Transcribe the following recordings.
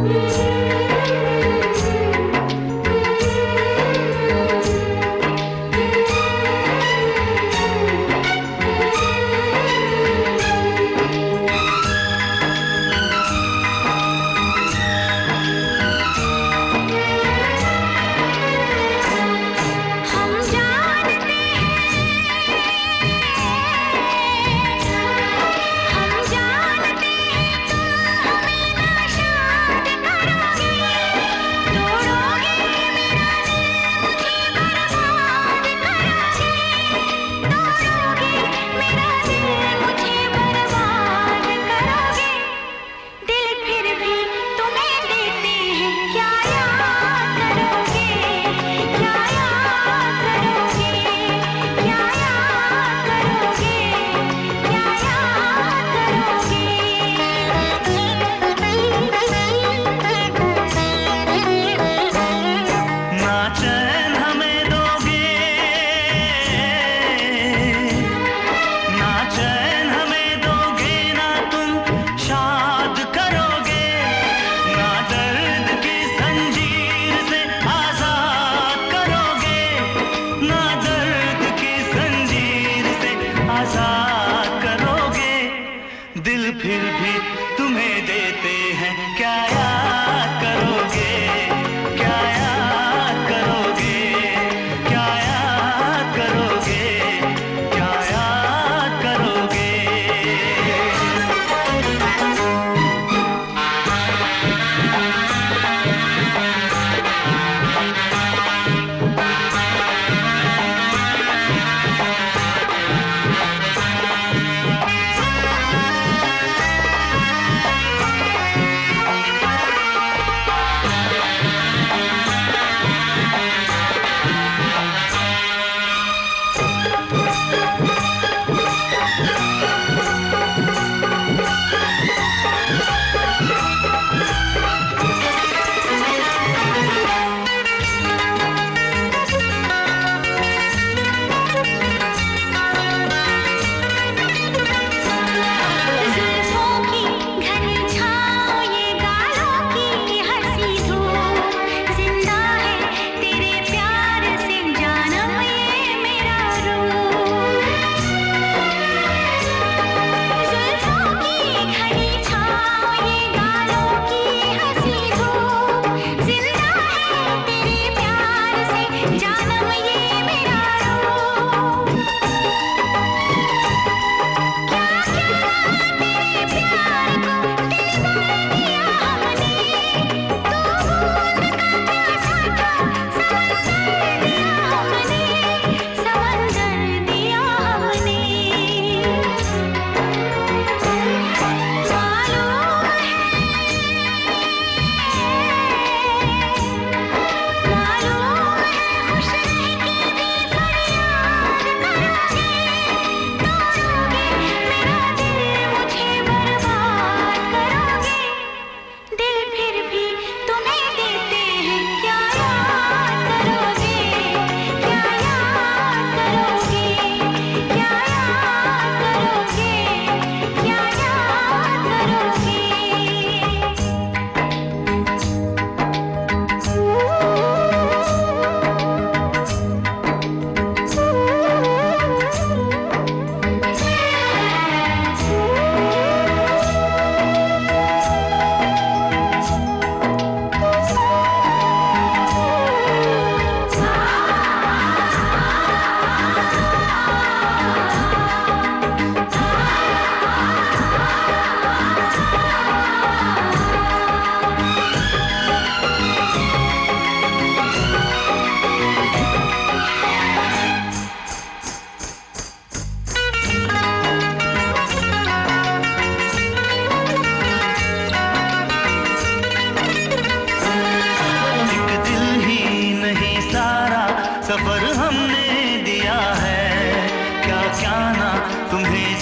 Música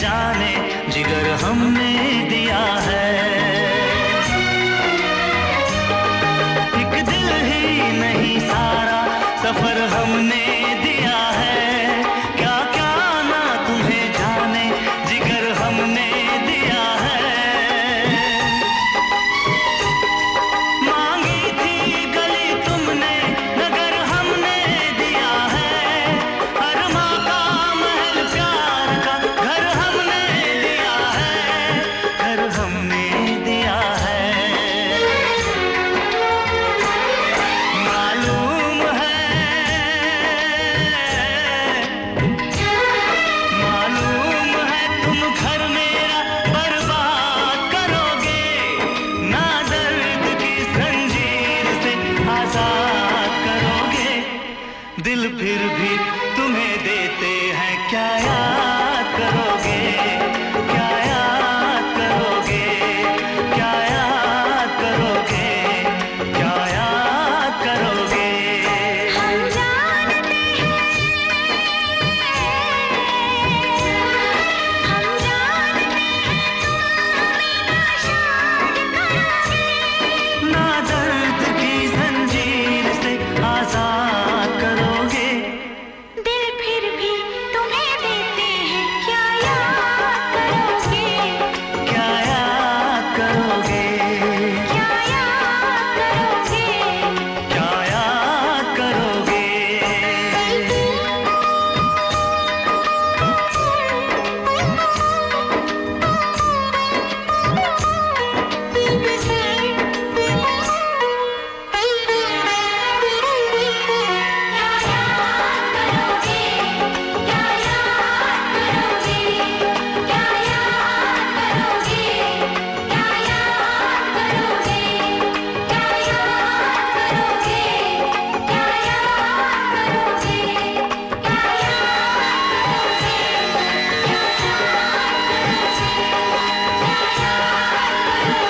जाने जिगर हमने दिया है। एक दिल ही नहीं सारा सफ़र हमने दिल फिर भी तुम्हें देते हैं क्या या?